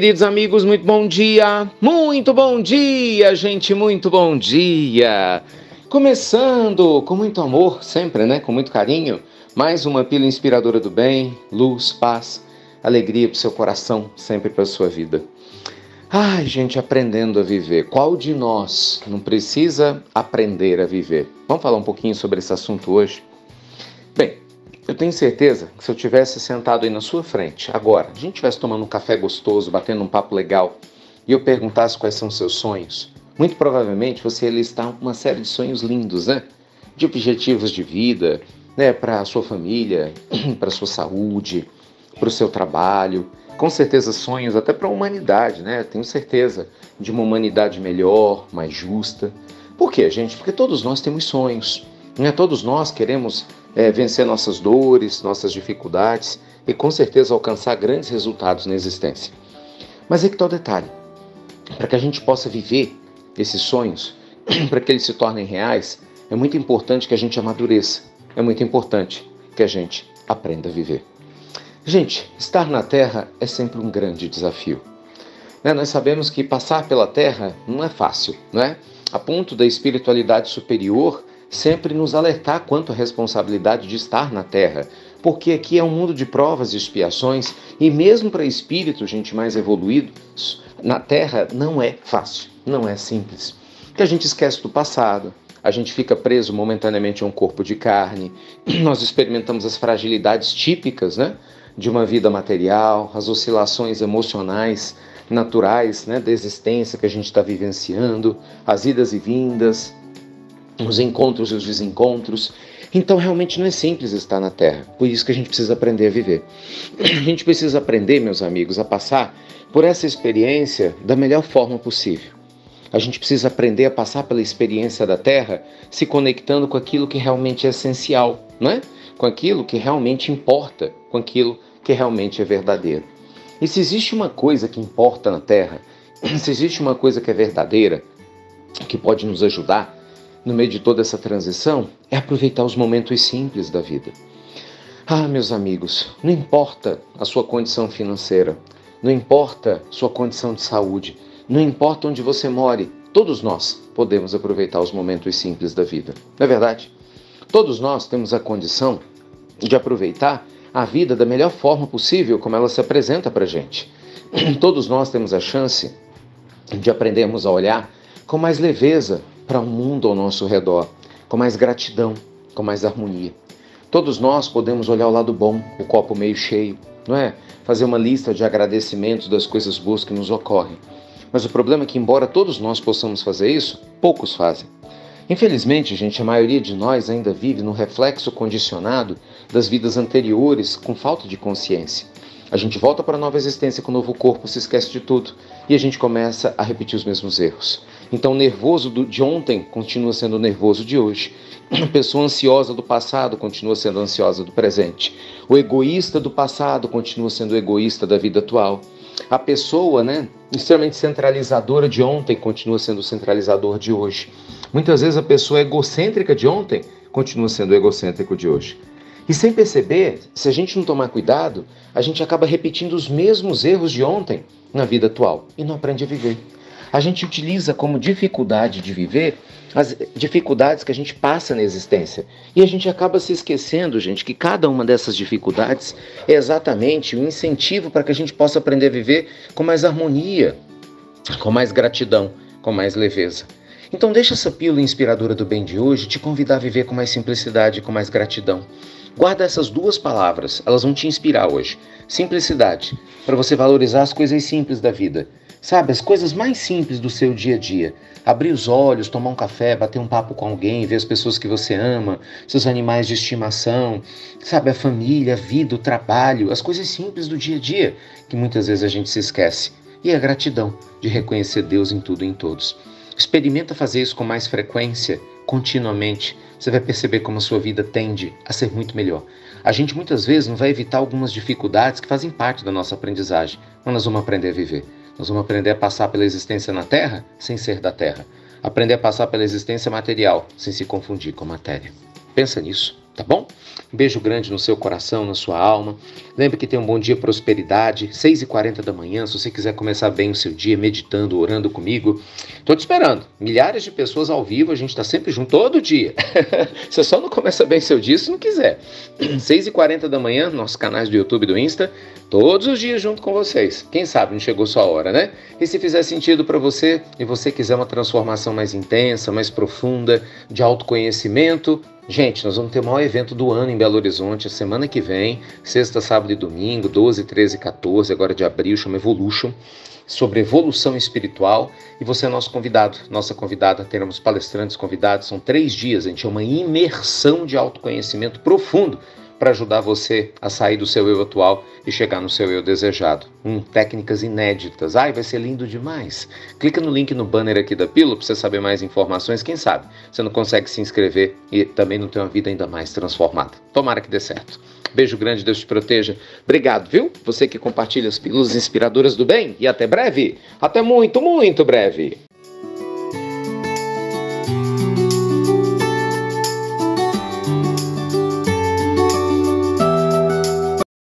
Queridos amigos, muito bom dia! Muito bom dia, gente, muito bom dia! Começando com muito amor, sempre, né? Com muito carinho, mais uma pílula inspiradora do bem, luz, paz, alegria para seu coração, sempre para sua vida. Ai, gente, aprendendo a viver. Qual de nós não precisa aprender a viver? Vamos falar um pouquinho sobre esse assunto hoje? Bem, eu tenho certeza que se eu tivesse sentado aí na sua frente, agora, a gente estivesse tomando um café gostoso, batendo um papo legal, e eu perguntasse quais são seus sonhos, muito provavelmente você ia listar uma série de sonhos lindos, né? De objetivos de vida, né? Para a sua família, para a sua saúde, para o seu trabalho, com certeza sonhos até para a humanidade, né? Tenho certeza de uma humanidade melhor, mais justa. Por quê, gente? Porque todos nós temos sonhos. Né? Todos nós queremos é, vencer nossas dores, nossas dificuldades e com certeza alcançar grandes resultados na existência. Mas é que tal detalhe? Para que a gente possa viver esses sonhos, para que eles se tornem reais, é muito importante que a gente amadureça. É muito importante que a gente aprenda a viver. Gente, estar na Terra é sempre um grande desafio. Né? Nós sabemos que passar pela Terra não é fácil, não é? A ponto da espiritualidade superior sempre nos alertar quanto à responsabilidade de estar na Terra, porque aqui é um mundo de provas e expiações, e mesmo para espíritos, gente mais evoluídos, na Terra não é fácil, não é simples. Que a gente esquece do passado, a gente fica preso momentaneamente a um corpo de carne, nós experimentamos as fragilidades típicas né, de uma vida material, as oscilações emocionais naturais né, da existência que a gente está vivenciando, as idas e vindas, os encontros e os desencontros. Então realmente não é simples estar na Terra. Por isso que a gente precisa aprender a viver. A gente precisa aprender, meus amigos, a passar por essa experiência da melhor forma possível. A gente precisa aprender a passar pela experiência da Terra se conectando com aquilo que realmente é essencial, não é? Com aquilo que realmente importa, com aquilo que realmente é verdadeiro. E se existe uma coisa que importa na Terra, se existe uma coisa que é verdadeira, que pode nos ajudar no meio de toda essa transição é aproveitar os momentos simples da vida. Ah, meus amigos, não importa a sua condição financeira, não importa sua condição de saúde, não importa onde você more, todos nós podemos aproveitar os momentos simples da vida. Não é verdade? Todos nós temos a condição de aproveitar a vida da melhor forma possível, como ela se apresenta para gente. Todos nós temos a chance de aprendermos a olhar com mais leveza para o um mundo ao nosso redor, com mais gratidão, com mais harmonia. Todos nós podemos olhar o lado bom, o copo meio cheio, não é? Fazer uma lista de agradecimentos das coisas boas que nos ocorrem. Mas o problema é que, embora todos nós possamos fazer isso, poucos fazem. Infelizmente, gente, a maioria de nós ainda vive no reflexo condicionado das vidas anteriores com falta de consciência. A gente volta para a nova existência com o novo corpo, se esquece de tudo e a gente começa a repetir os mesmos erros. Então, o nervoso de ontem continua sendo o nervoso de hoje. A pessoa ansiosa do passado continua sendo ansiosa do presente. O egoísta do passado continua sendo egoísta da vida atual. A pessoa, né, extremamente centralizadora de ontem continua sendo centralizador de hoje. Muitas vezes a pessoa egocêntrica de ontem continua sendo egocêntrico de hoje. E sem perceber, se a gente não tomar cuidado, a gente acaba repetindo os mesmos erros de ontem na vida atual e não aprende a viver. A gente utiliza como dificuldade de viver as dificuldades que a gente passa na existência. E a gente acaba se esquecendo, gente, que cada uma dessas dificuldades é exatamente um incentivo para que a gente possa aprender a viver com mais harmonia, com mais gratidão, com mais leveza. Então deixa essa pílula inspiradora do bem de hoje te convidar a viver com mais simplicidade, com mais gratidão. Guarda essas duas palavras, elas vão te inspirar hoje. Simplicidade, para você valorizar as coisas simples da vida. Sabe, as coisas mais simples do seu dia a dia. Abrir os olhos, tomar um café, bater um papo com alguém, ver as pessoas que você ama, seus animais de estimação, sabe, a família, a vida, o trabalho, as coisas simples do dia a dia, que muitas vezes a gente se esquece. E a gratidão de reconhecer Deus em tudo e em todos. Experimenta fazer isso com mais frequência, continuamente você vai perceber como a sua vida tende a ser muito melhor. A gente muitas vezes não vai evitar algumas dificuldades que fazem parte da nossa aprendizagem, mas nós vamos aprender a viver. Nós vamos aprender a passar pela existência na Terra sem ser da Terra. Aprender a passar pela existência material sem se confundir com a matéria. Pensa nisso tá bom? Um beijo grande no seu coração, na sua alma. Lembre que tem um bom dia prosperidade, 6h40 da manhã, se você quiser começar bem o seu dia meditando, orando comigo. Tô te esperando. Milhares de pessoas ao vivo, a gente tá sempre junto todo dia. você só não começa bem seu dia se não quiser. 6h40 da manhã, nossos canais do YouTube e do Insta, todos os dias junto com vocês. Quem sabe não chegou sua hora, né? E se fizer sentido para você e você quiser uma transformação mais intensa, mais profunda, de autoconhecimento, Gente, nós vamos ter o maior evento do ano em Belo Horizonte semana que vem, sexta, sábado e domingo, 12, 13 e 14, agora de abril, chama Evolution, sobre evolução espiritual. E você é nosso convidado, nossa convidada. Teremos palestrantes convidados, são três dias. Gente é uma imersão de autoconhecimento profundo para ajudar você a sair do seu eu atual e chegar no seu eu desejado. Hum, técnicas inéditas. Ai, vai ser lindo demais. Clica no link no banner aqui da Pílula para você saber mais informações. Quem sabe você não consegue se inscrever e também não ter uma vida ainda mais transformada. Tomara que dê certo. Beijo grande, Deus te proteja. Obrigado, viu? Você que compartilha as pílulas inspiradoras do bem. E até breve. Até muito, muito breve.